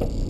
you